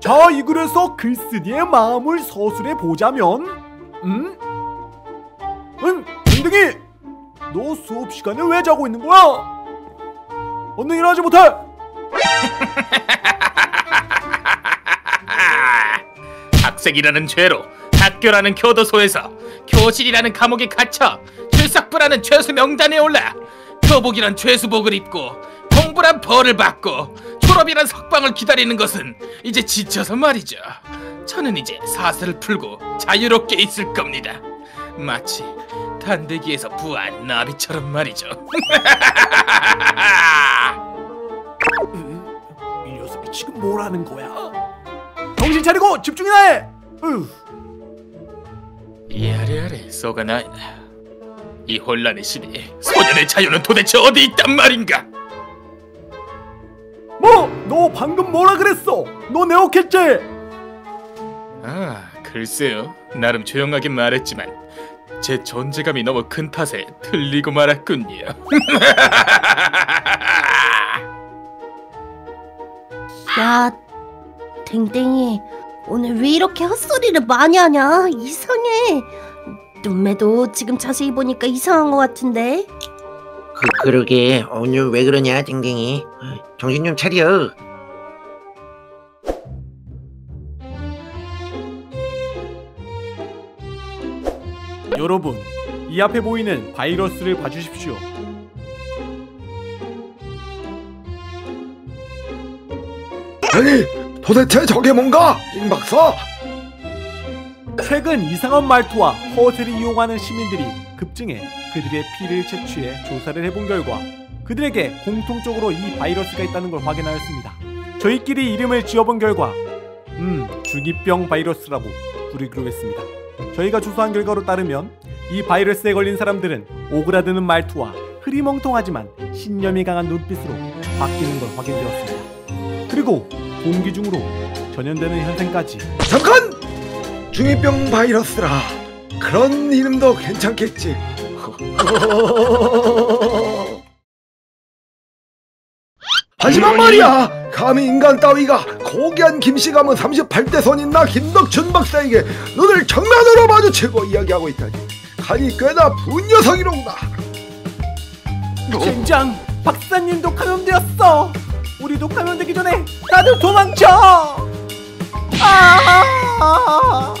자, 이 글에서 글쓴이의 마음을 서술해 보자면, 음? 응, 댕댕이! 너 수업 시간에 왜 자고 있는 거야? 언능 일하지 못해! 학생이라는 죄로 학교라는 교도소에서 교실이라는 감옥에 갇혀 출석부라는 죄수 명단에 올라 교복이란 죄수복을 입고 공부란 벌을 받고 졸업이란 석방을 기다리는 것은 이제 지쳐서 말이죠. 저는 이제 사슬을 풀고 자유롭게 있을 겁니다. 마치 단대기에서 부한 나비처럼 말이죠. 이 녀석이 지금 뭘 하는 거야? 정신 차리고 집중이나 해! 으. 야래야래 쏘가 나이나 이 혼란의 시대에 소년의 자유는 도대체 어디 있단 말인가? 뭐? 너 방금 뭐라 그랬어? 너 내 욕했지? 아 글쎄요 나름 조용하게 말했지만 제 존재감이 너무 큰 탓에 틀리고 말았군요. 야, 댕댕이, 오늘 왜 이렇게 헛소리를 많이 하냐? 이상해. 눈매도 지금 자세히 보니까 이상한 것 같은데. 그, 그러게. 오늘 왜 그러냐 댕댕이. 정신 좀 차려. 여러분, 이 앞에 보이는 바이러스를 봐주십시오. 아니 도대체 저게 뭔가? 임 박사? 최근 이상한 말투와 허세를 이용하는 시민들이 급증해 그들의 피를 채취해 조사를 해본 결과 그들에게 공통적으로 이 바이러스가 있다는 걸 확인하였습니다. 저희끼리 이름을 지어본 결과 음 중이병 바이러스라고 부르기로 했습니다. 저희가 조사한 결과로 따르면 이 바이러스에 걸린 사람들은 오그라드는 말투와 흐리멍텅하지만 신념이 강한 눈빛으로 바뀌는 걸 확인되었습니다. 그리고 공기 중으로 전염되는 현상까지 잠깐 중이병 바이러스라 그런 이름도 괜찮겠지 하지만 말이야 감히 인간 따위가 고귀한 김씨가문 38대 선인나 김덕춘 박사에게 눈을 정면으로 마주치고 이야기하고 있다니. 간이 꽤나 분녀성이로구나. 젠장 박사님도 감염되었어. 우리도 감염되기 전에 다들 도망쳐. 아!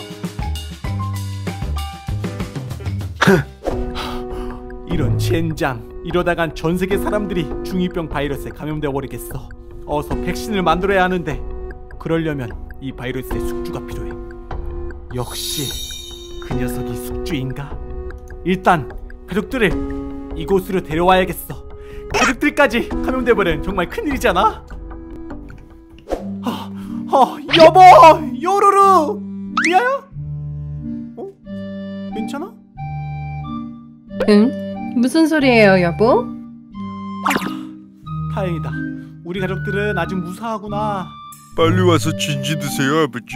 이런 젠장 이러다간 전 세계 사람들이 중이병 바이러스에 감염되어 버리겠어 어서 백신을 만들어야 하는데 그러려면 이 바이러스의 숙주가 필요해 역시 그 녀석이 숙주인가 일단 가족들을 이곳으로 데려와야겠어 가족들까지 감염돼 버리면 정말 큰일이잖아 아, 아, 여보 요루루 미아야? 어? 괜찮아? 응? 무슨 소리예요, 여보? 다행이다. 우리 가족들은 아직 무사하구나. 빨리 와서 진지 드세요 아버지.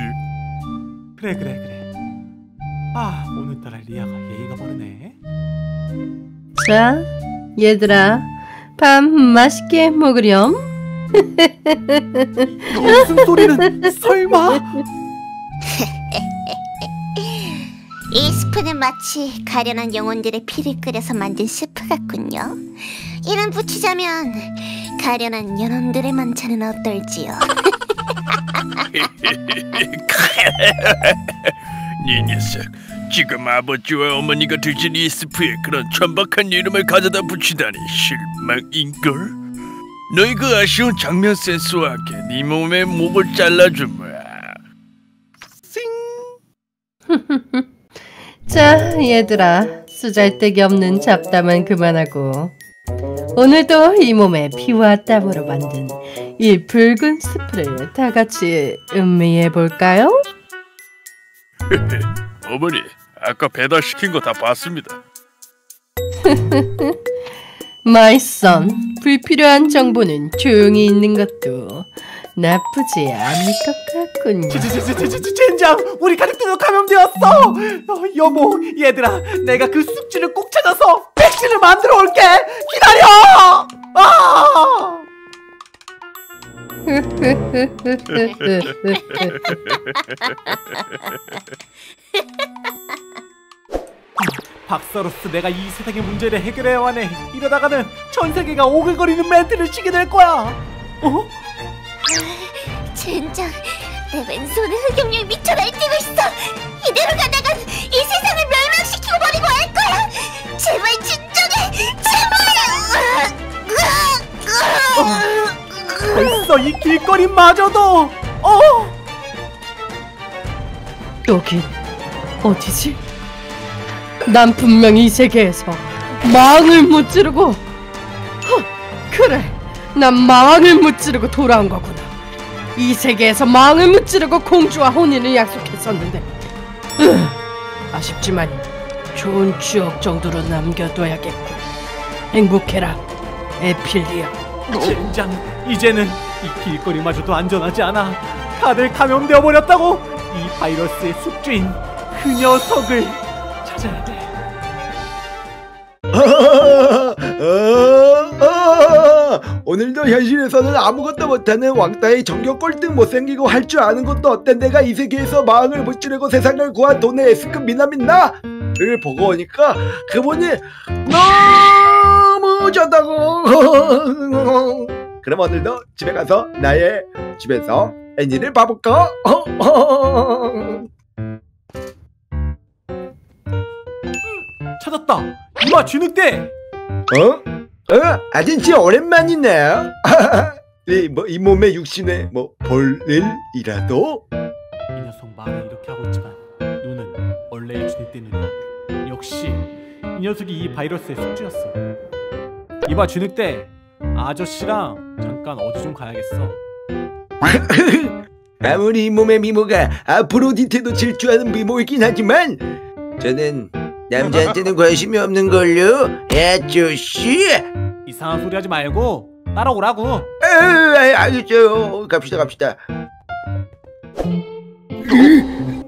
그래 그래 그래. 아 오늘따라 리아가 예의가 바르네. 자, 얘들아, 밥 맛있게 먹으렴. 무슨 소리는 설마 이 스프는 마치 가련한 영혼들의 피를 끓여서 만든 스프 같군요. 이름 붙이자면 가련한 영혼들의 만찬은 어떨지요? 이 녀석 지금 아버지와 어머니가 드신 이 스프에 그런 천박한 이름을 가져다 붙이다니 실망인걸 너희 그 아쉬운 장면 센스와 함께 네 몸의 목을 잘라주마 자, 얘들아, 쓰잘데기 없는 잡담은 그만하고. 오늘도 이 몸에 피와 땀으로 만든 이 붉은 스프를 다 같이 음미해 볼까요? 어머니 아까 배달시킨 거 다 봤습니다. My son, 불필요한 정보는 조용히 있는 것도 나쁘지 않을 것 같군요. 젠장 우리 가족들도 감염되었어 어, 여보 얘들아 내가 그 숙주를 꼭 찾아서 백신을 만들어 올게 기다려 아! 박사로서 내가 이 세상의 문제를 해결해야 하네. 이러다가는 전 세계가 오글거리는 멘트를 치게 될 거야. 어? 젠장, 내 왼손은 흑염룡이 미쳐 날뛰고 있어. 이대로 가다간 이 세상을 멸망시키고 버리고 할 거야. 제발 진정해, 제발. 벌써 이 길거리마저도 어? 여긴 어디지? 난 분명히 이 세계에서 망을 무찌르고 난 망을 무찌르고 돌아온 거구나. 이 세계에서 망을 무찌르고 공주와 혼인을 약속했었는데 으, 아쉽지만 좋은 추억 정도로 남겨둬야겠군 행복해라 에필리아 젠장 이제는 이 길거리마저도 안전하지 않아. 다들 감염되어 버렸다고. 이 바이러스의 숙주인 그 녀석을 찾아야 돼 오늘도 현실에서는 아무것도 못하는 왕따의 정교 꼴등 못생기고 할 줄 아는 것도 어땐 내가 이 세계에서 마왕을 무찌르고 세상을 구한 돈의 S급 미남인 나를 보고 오니까 그분이 너무 좋다고. 그럼 오늘도 집에 가서 나의 집에서 애니를 봐볼까? 찾았다. 이마 쥐늑대! 어? 어? 아저씨 오랜만이네. 이, 뭐, 이 몸의 육신에 뭐 볼일이라도? 이 녀석 말은 이렇게 하고 있지만 눈은 원래의 쥐늑대 눈이야 역시 이 녀석이 이 바이러스의 숙주였어 이봐 쥐늑대 아저씨랑 잠깐 어디 좀 가야겠어 아무리 이 몸의 미모가 아프로디테도 질주하는 미모이긴 하지만 저는 남자한테는 관심이 없는 걸요. 아저씨. 이상한 소리 하지 말고 따라오라고 아, 알겠어요. 갑시다, 갑시다.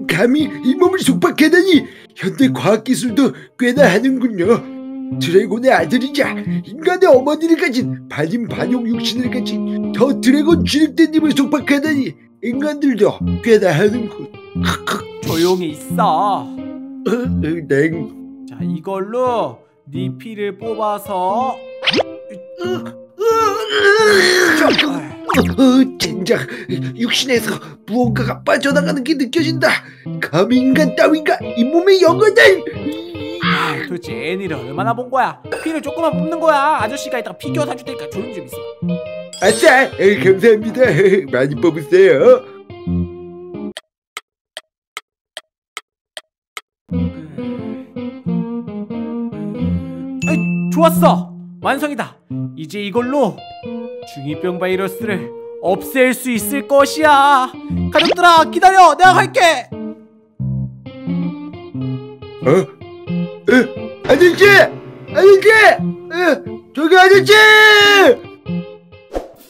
감히 이 몸을 속박하다니 현대 과학기술도 꽤나 하는군요. 드래곤의 아들이자 인간의 어머니를 가진 반인 반용 육신을 가진 더 드래곤 쥐늑대님을 속박하다니 인간들도 꽤나 하는군. 조용히 있어 어, 냉. 자 이걸로 네 피를 뽑아서 어, 젠장 육신에서 무언가가 빠져나가는 게 느껴진다. 감히 인간 따위가 이 몸의 영혼을 아, 도대체 애니를 얼마나 본 거야? 피를 조금만 뽑는 거야. 아저씨가 이따가 피규어 사줄 테니까 조용히 좀 있어 아싸 에, 감사합니다. 많이 뽑으세요 좋았어. 완성이다. 이제 이걸로 중이병 바이러스를 없앨 수 있을 것이야. 가족들아 기다려. 내가 갈게. 어? 에, 아저씨! 아저씨! 에, 저기 아저씨!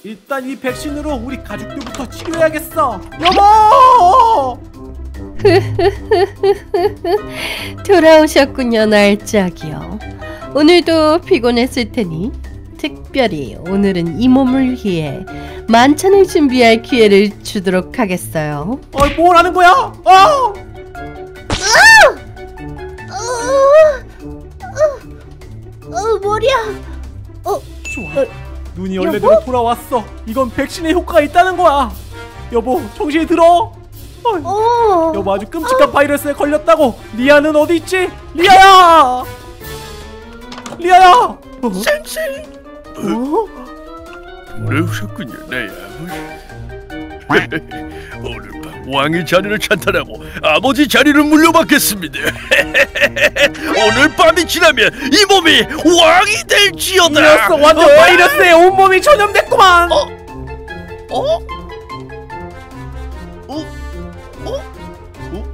일단 이 백신으로 우리 가족들부터 치료해야겠어. 여보! 돌아오셨군요 날짝이요 오늘도 피곤했을 테니 특별히 오늘은 이 몸을 위해 만찬을 준비할 기회를 주도록 하겠어요. 뭘 하는 거야? 어? 어, 머리야. 좋아. 눈이 원래대로 돌아왔어. 이건 백신의 효과가 있다는 거야. 여보 정신이 들어? 어. 여보 아주 끔찍한 바이러스에 걸렸다고. 리아는 어디 있지? 리아야 리아야 어? 어? 돌아오셨군요, 나의 아버지. 오늘 밤 왕의 자리를 찬탈하고 아버지 자리를 물려받겠습니다. 오늘 밤이 지나면 이 몸이 왕이 이 될지어다. 녀석 완전 바이러스에 온몸이 전염됐구만 어? 어? 어? 어? 어?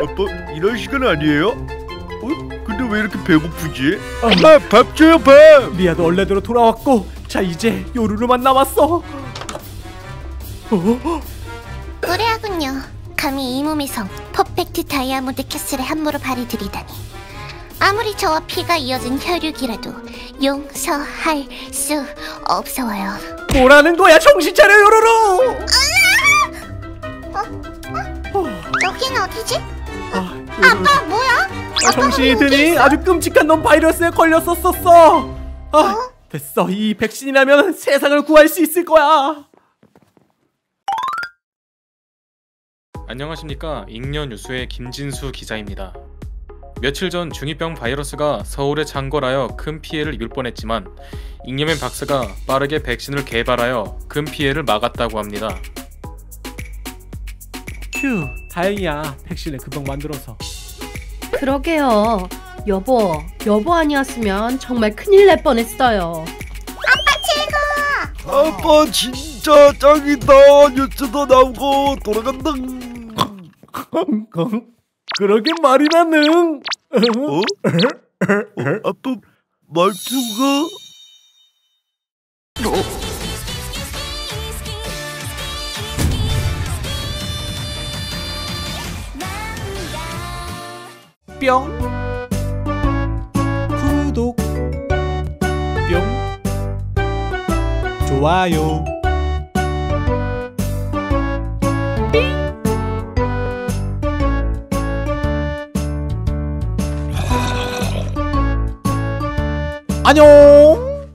아빠 이런 시간 아니에요? 어? 근데 왜 이렇게 배고프지? 엄마 밥 줘요 밥! 리아도 원래대로 돌아왔고 자 이제 요로로만 남았어 어? 그래야군요. 감히 이 몸의 성 perfect diamond castle에 함부로 발이 들이다니. 아무리 저와 피가 이어진 혈육이라도 용서할 수 없어요. 뭐라는 거야 정신 차려 요로로 정신이 드니? 아주 끔찍한 놈 바이러스에 걸렸었었어. 아 됐어. 이 백신이라면 세상을 구할 수 있을 거야. 안녕하십니까. 잉여뉴스의 김진수 기자입니다. 며칠 전 중2병 바이러스가 서울에 창궐하여 큰 피해를 입을 뻔했지만 잉여맨 박사가 빠르게 백신을 개발하여 큰 피해를 막았다고 합니다. 휴 다행이야. 백신을 금방 만들어서 그러게요. 여보, 여보 아니었으면 정말 큰일 날 뻔했어요. 아빠 진짜 짱이다 뉴스도 나오고 돌아간다 그러게 말이 나는 어? 어? 아빠 말투가 뿅. 구독. 뿅. 좋아요. 안녕